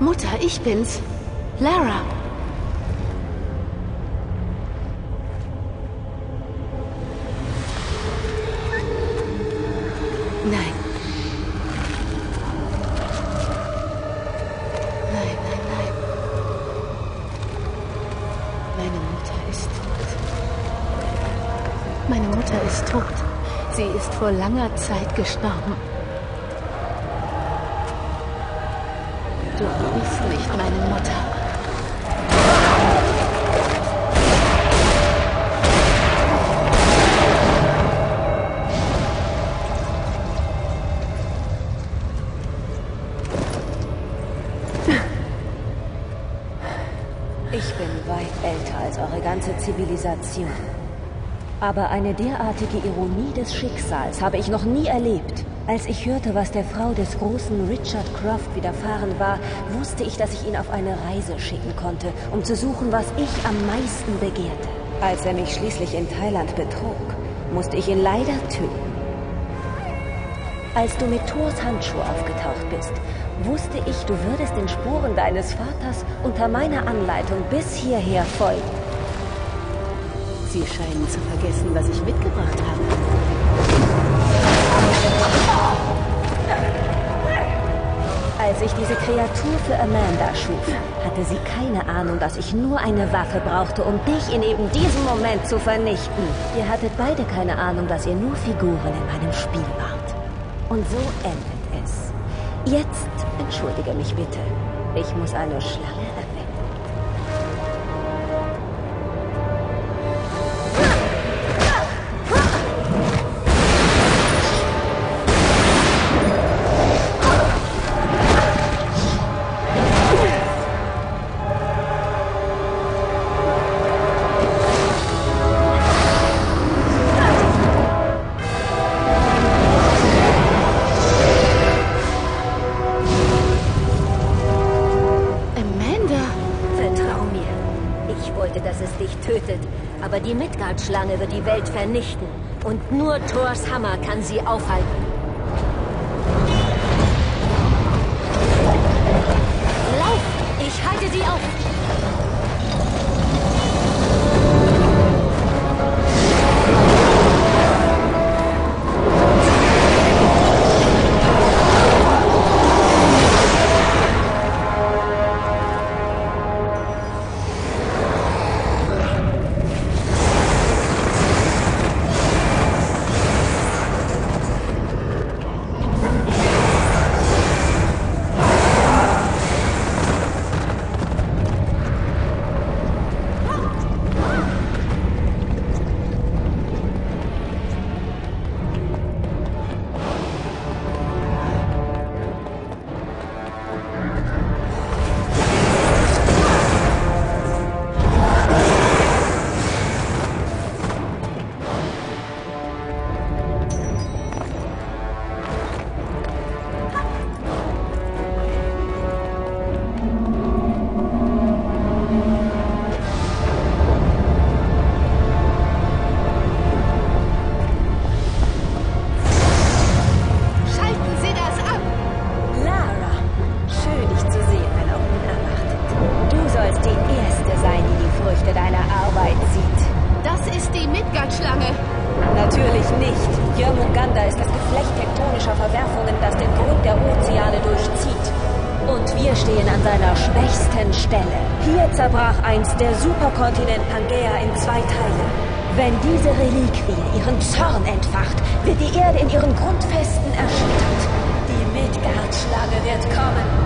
Mutter, ich bin's. Lara. Nein. Nein, nein, nein. Meine Mutter ist tot. Meine Mutter ist tot. Sie ist vor langer Zeit gestorben. Du bist nicht meine Mutter. Ich bin weit älter als eure ganze Zivilisation. Aber eine derartige Ironie des Schicksals habe ich noch nie erlebt. Als ich hörte, was der Frau des großen Richard Croft widerfahren war, wusste ich, dass ich ihn auf eine Reise schicken konnte, um zu suchen, was ich am meisten begehrte. Als er mich schließlich in Thailand betrog, musste ich ihn leider töten. Als du mit Thors Handschuh aufgetaucht bist, wusste ich, du würdest den Spuren deines Vaters unter meiner Anleitung bis hierher folgen. Sie scheinen zu vergessen, was ich mitgebracht habe. Als ich diese Kreatur für Amanda schuf, hatte sie keine Ahnung, dass ich nur eine Waffe brauchte, um dich in eben diesem Moment zu vernichten. Ihr hattet beide keine Ahnung, dass ihr nur Figuren in meinem Spiel wart. Und so endet es. Jetzt entschuldige mich bitte. Ich muss eine Schlange erwecken. Tötet. Aber die Midgard-Schlange wird die Welt vernichten. Und nur Thors Hammer kann sie aufhalten. Lauf! Ich halte sie auf! stehen an seiner schwächsten Stelle. Hier zerbrach einst der Superkontinent Pangea in zwei Teile. Wenn diese Reliquie ihren Zorn entfacht, wird die Erde in ihren Grundfesten erschüttert. Die Midgard-Schlange wird kommen